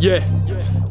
Yeah,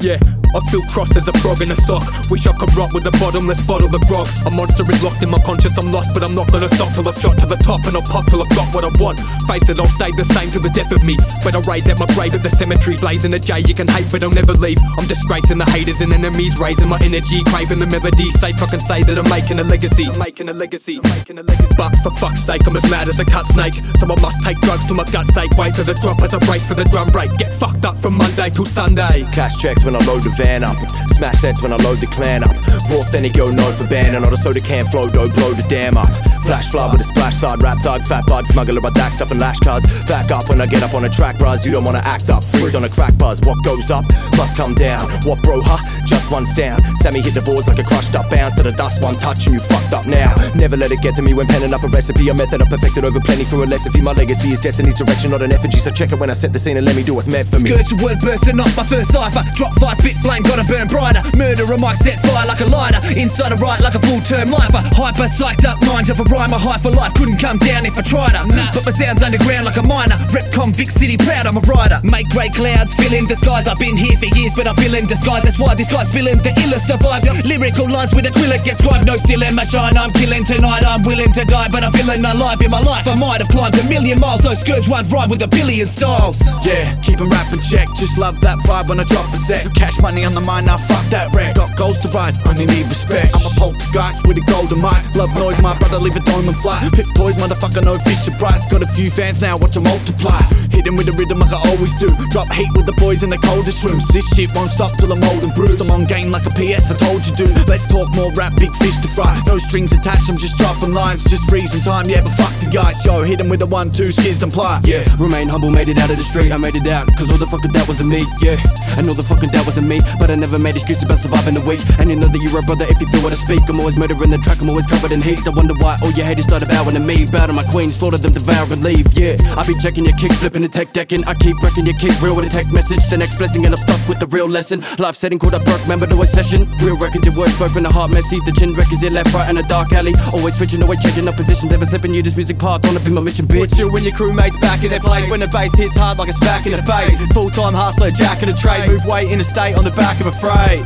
yeah. I feel cross as a frog in a sock. Wish I could rock with a bottomless bottle of grog. A monster is locked in my conscious, I'm lost, but I'm not gonna stop till I've shot to the top and I'll pop till I've got what I want. Face it, I'll stay the same to the death of me. When I raise at my grave at the cemetery, blazing the J, you can hate, but I'll never leave. I'm disgracing the haters and enemies, raising my energy, craving the melody. Safe, I can say that I'm making a legacy. I'm making a legacy. I'm making a legacy. But for fuck's sake, I'm as mad as a cut snake. So I must take drugs till my gut's ache. Wait to the drop as I brace for the drum break. Get fucked up from Monday till Sunday. Cash checks when I load the van up. Smash sets when I load the clan up. Raw authentic, yo, no for banning. Not a soda can flow, dough, blow the dam up. Flash flood with a splash side, rap dog, fat bud, smuggler, I dack stuff and lash cars. Back up when I get up on a track, bros. You don't wanna act up. Freeze on a crack buzz. What goes up must come down. What, bro, huh? Just one sound. Sammy hit the boards like a crushed up bounce to the dust. One touch and you fucked up now. Never let it get to me when penning up a recipe. A method I perfected over plenty for a recipe. My legacy is destiny's direction, not an effigy. So check it when I set the scene and let me do what's meant for me. Skurge word bursting off my first cipher. Drop fire, spit flame, gotta burn brighter. Murder a mic, set fire like a lighter. Inside a right like a full term lifer. Hyper psyched up mind of a rhymer. High for life, couldn't come down if I tried her. Nah. But my sound's underground like a miner. Rep convict city proud, I'm a rider. Make grey clouds fill in disguise. I've been here for years, but I feel in disguise. That's why this guy's feeling the illest of vibes. Lyrical lines with a quiller get scribed. No still in my shine. I'm killing tonight. I'm willing to die, but I'm feeling alive in my life. I might have climbed a million miles. So Skurge won't rhyme with a billion styles. Yeah, keep 'em rap in check. Just love that vibe when I drop a set. Cash money on the mind, now fuck that wreck. Got goals to ride, only need respect. I'm a poltergeist with a golden mic. Love noise, my brother leave a diamond fly. Pip toys, motherfucker, no Fisher Price. Got a few fans now, watch 'em multiply. Hit with the rhythm like I always do. Drop heat with the boys in the coldest rooms. This shit won't stop till I'm old and bruised. I'm on game like a PS, I told you, dude. Let's talk more rap, big fish to fry. No strings attached, I'm just dropping lines, just freezing time. Yeah, but fuck the ice, yo. Hit with the one, two, skids and ply. Yeah, remain humble, made it out of the street. I made it out, cause all the fucking that wasn't me, yeah. I know the fucking that wasn't me, but I never made excuses about surviving the week. And you know that you're a brother if you feel what I speak. I'm always murdering the track, I'm always covered in heat. I wonder why all your haters started bowing to me. Bow to my queen, slaughter them, devour and leave, yeah. I be checking your kick, flipping the tech decking. I keep wrecking your kick, real with a tech message. The next blessing, and I'm stuck with the real lesson. Life setting called a Burke, remember the way session. Real records, your words spoken, the heart messy. The chin records, your left, right, in a dark alley. Always switching, always changing up positions, ever slipping you. This music part, wanna be my mission, bitch. You and your crewmates back in their place when the bass hits hard like a smack in the face. Full time hustler, jack of the trade, move weight in a state on the back of a freight.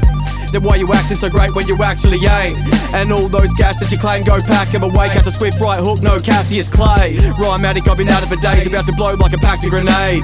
Then why you acting so great when you actually ain't? And all those gas that you claim go pack 'em away. Catch a swift right hook, no Cassius Clay. Rhyme addict, I've been out of for days, about to blow like a packed grenade.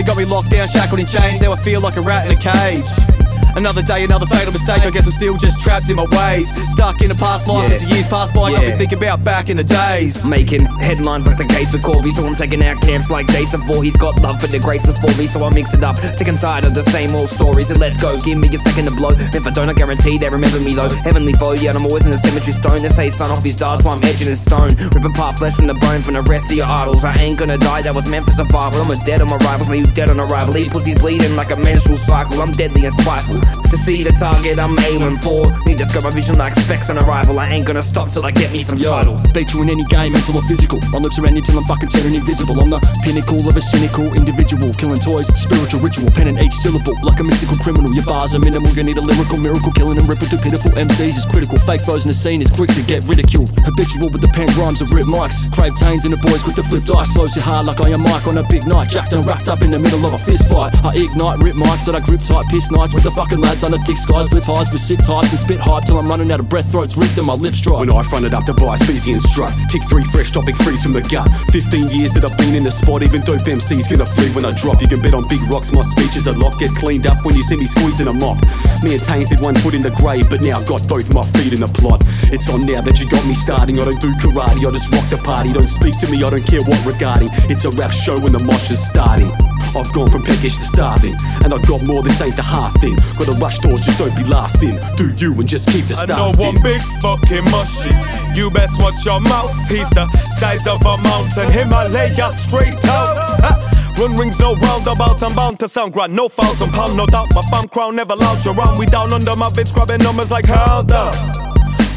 They got me locked down, shackled in chains. Now I feel like a rat in a cage. Another day, another fatal mistake. I guess I'm still just trapped in my ways. Stuck in a past life Yeah. as the years pass by. Got me Yeah. thinking about back in the days. Making headlines like the case for Corby, so I'm taking out camps like Jason for He's got love for the grace before me, so I mix it up. Sick and tired of the same old stories, so let's go. Give me a second to blow. If I don't, I guarantee they remember me though. Heavenly foe, yeah, I'm always in the cemetery stone. They say son off his darts while I'm etching in stone. Rip apart flesh from the bone from the rest of your idols. I ain't gonna die, that was meant for survival. I'm a dead on my rivals, now you dead on arrival. These pussies bleeding like a menstrual cycle. I'm deadly and spiteful. To see the target I'm aiming for. Need to scope my vision like specs on arrival. I ain't gonna stop till I get me some titles. Beat you in any game, mental or physical. My lips around you till I'm fucking turning invisible. I'm the pinnacle of a cynical individual. Killing toys, spiritual ritual, penning each syllable like a mystical criminal. Your bars are minimal, you need a lyrical miracle. Killing and ripping through pitiful MCs is critical. Fake foes in the scene is quick to get ridiculed. Habitual with the pen rhymes of rip mics. Crave tains and the boys with the flip dice. Flows you hard like I am Mike on a big night. Jacked and wrapped up in the middle of a fist fight. I ignite rip mics that I grip tight. Piss nights with the fucking lads under thick skies. Lift highs with sick types and spit hype till I'm running out of breath. Throats ripped and my lips dry. When I fronted up to buy Speezy and Strut. Kick three fresh topic freeze from the gut. 15 years that I've been in the spot Even dope MC's gonna flee when I drop. You can bet on big rocks, my speech is a lot Get cleaned up when you see me squeezing a mop. Me and Taines did one foot in the grave But now i got both my feet in the plot. It's on now that you got me starting. I don't do karate, I just rock the party. Don't speak to me, I don't care what regarding. It's a rap show when the mosh is starting I've gone from peckish to starving And I've got more, this ain't the half thing Got to rush doors, just don't be last in Do you and just keep the I stuff know one big fucking mushy. You best watch your mouth. He's the size of a mountain, Himalaya straight out. Ha! Run rings no roundabout, I'm bound to sound grand. No thousand pound, no doubt. My fam crown never loud you round. We down under my bitch, grabbing numbers like down.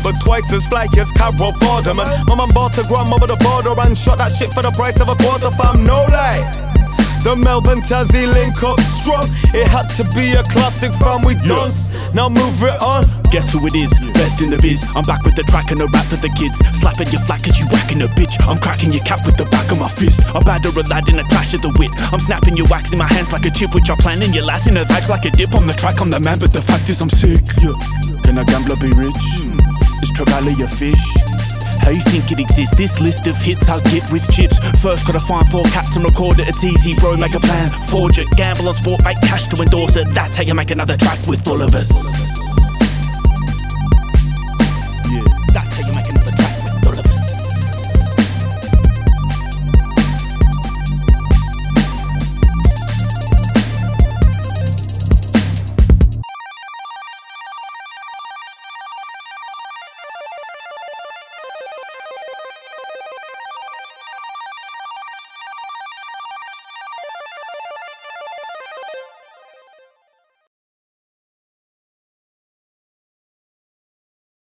But twice as fly as Carol Vorderman. My mum bought a grandma with a border and shot that shit for the price of a quarter, fam. No lie. The Melbourne Tassie link up strong. It had to be a classic fam we dance. Now move it on. Guess who it is? Best in the biz. I'm back with the track and a rap for the kids. Slapping your flat cause you whacking a bitch. I'm cracking your cap with the back of my fist. I batter a lad in a clash of the wit. I'm snapping your wax in my hands like a chip, which I'm planning your lads in a vag like a dip on the track. I'm the man, but the fact is I'm sick. Yeah. Can a gambler be rich? Hmm. Is trevally a fish? How you think it exists? This list of hits I'll get with chips. First gotta find four caps and record it. It's easy, bro. Make a plan, forge it, gamble on sport, make cash to endorse it. That's how you make another track with all of us. Yeah, that's how you make another.